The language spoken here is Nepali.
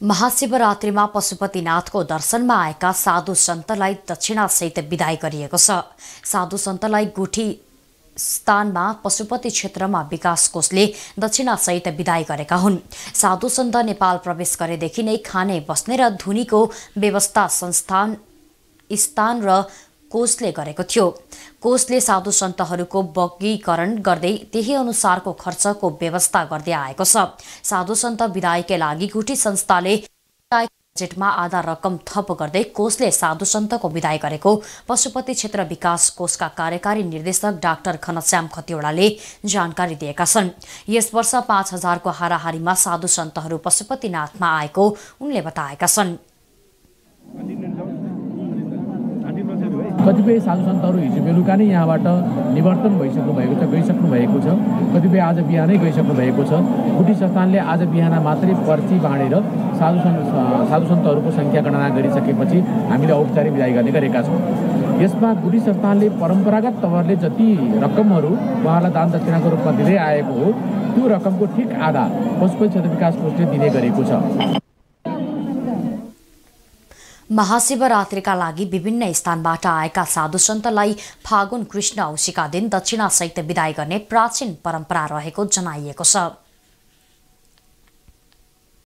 महाशिवरात्रिमा पशुपतिनाथको दर्शनमा आएका साधु सन्तलाई दक्षिणासहित विदाय गरिएको छ। साधु सन्तलाई गुठी स्थानमा पशुपति क्षेत्रमा विकास कोषले दक्षिणासहित विदाय गरेका हुन्। साधु सन्त नेपाल प्रवेश गरेदेखि नै खाने बस्ने र धुनीको व्यवस्था संस्थान स्थान र कोषले गरेको थियो। कोषले साधु सन्तहरूको वर्गीकरण गर्दै त्यही अनुसारको खर्चको व्यवस्था गर्दै आएको छ। साधु सन्त विदायकै लागि गुठी संस्थाले बजेटमा आधा रकम थप गर्दै कोषले साधु सन्तको विदाय गरेको पशुपति क्षेत्र विकास कोषका कार्यकारी निर्देशक डाक्टर घनश्याम खतिवड़ाले जानकारी दिएका छन्। यस वर्ष पाँच हजारको हाराहारीमा साधु सन्तहरू पशुपतिनाथमा आएको उनले बताएका छन्। कतिपय साधु सन्तहरू हिजो बेलुका नै यहाँबाट निवर्तन भइसक्नु भएको छ गइसक्नु भएको छ। कतिपय आज बिहानै गइसक्नु भएको छ। गुठी संस्थानले आज बिहान मात्रै पर्ची बाँडेर साधु साधु सन्तहरूको सङ्ख्या गणना गरिसकेपछि हामीले औपचारिक विदाय गर्ने गरेका छौँ। यसमा गुठी संस्थानले परम्परागत तवरले जति रकमहरू उहाँलाई दान दक्षिणाको रूपमा दिँदै आएको हो त्यो रकमको ठिक आधा पशुपति क्षेत्र विकास कोषले दिने गरेको छ। महाशिवरात्रिका लागि विभिन्न स्थानबाट आएका साधु सन्तलाई फागुन कृष्ण औँसीका दिन दक्षिणासहित विदाय गर्ने प्राचीन परम्परा रहेको जनाइएको छ।